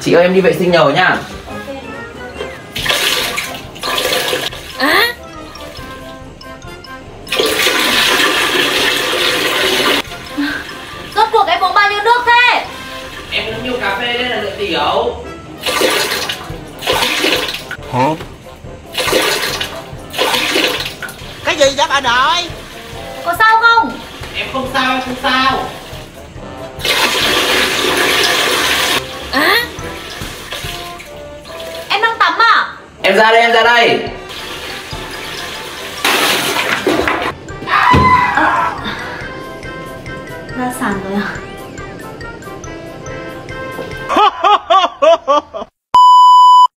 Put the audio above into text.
Chị ơi em đi vệ sinh nhờ nhá Rốt cuộc em uống bao nhiêu nước thế? Em uống nhiều cà phê nên là lợi tiểu Cái gì vậy bà nội? Có sao không? Em không sao em không sao Em ra đây em ra đây. Ra sàn rồi à?